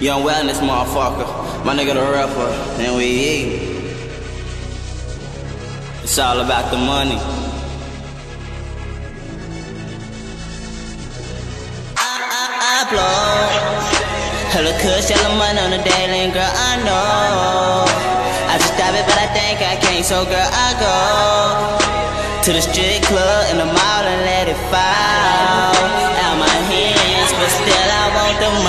Young wellness motherfucker, my nigga the rapper, and we eat. It's all about the money. I, I, I blow. Hella kush, hella money on the daily, and girl, I know. I just stop it, but I think I can't, so girl, I go to the strip club in the mall and let it fall but still I want the money,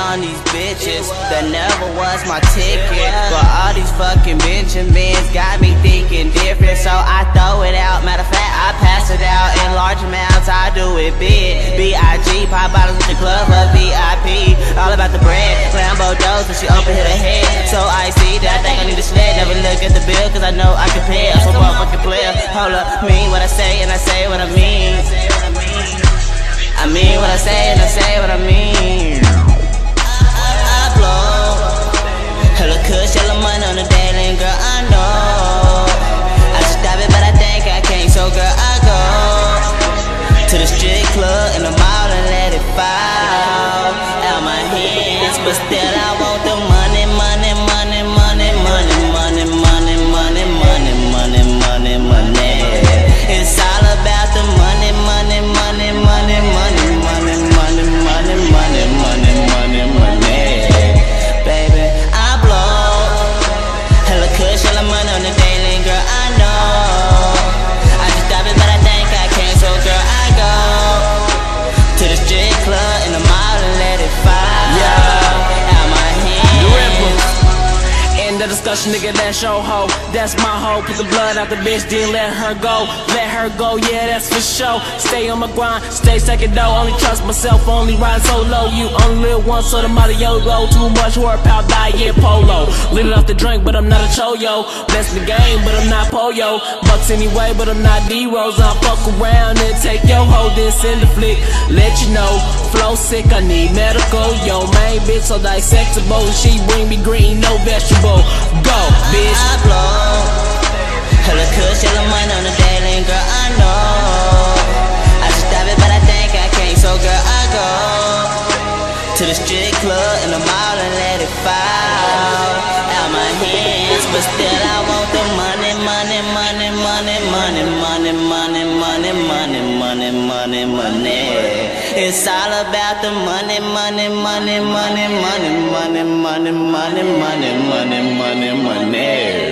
on these bitches. That never was my ticket. But all these fucking Benjamins got me thinking different, so I throw it out. Matter of fact, I pass it out in large amounts. I do it big. B I G, pop bottles at the club for VIP. All about the bread. Lambo doors when she open hit her head. So I see that I think I need a sled. Never look at the bill, cause I know I can pay. I'm so motherfucking player. Hold up, mean what I say, and I say what I mean. I mean what I say, and I say what I mean. Nigga, that's your hoe. That's my hoe. Put the blood out the bitch, then let her go. Let her go, yeah, that's for sure. Stay on my grind, stay second though. Only trust myself, only ride solo. You only live once, so the mother YOLO. Too much horsepower, die, yeah, polo. Lit off the drink, but I'm not a choyo. Bless the game, but I'm not poyo. Bucks anyway, but I'm not D-Rose. I'll fuck around and take your hoe, then send a flick. Let you know, flow sick, I need medical. Yo, main bitch, so dissectable. She bring me green, no vegetable. Go, bitch. I blow hella kush, hella money on the daily, girl. I know. I just stop it, but I think I can't, so girl, I go to the strip club in the mall and let it fall out my hands. But still, I want the It's all about the money, money, money, money, money, money, money, money, money, money, money, money.